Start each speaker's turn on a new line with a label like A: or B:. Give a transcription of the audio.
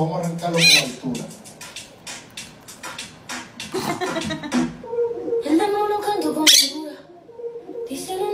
A: Vamos a arrancarlo con altura.
B: El demonio canto con altura. Dicen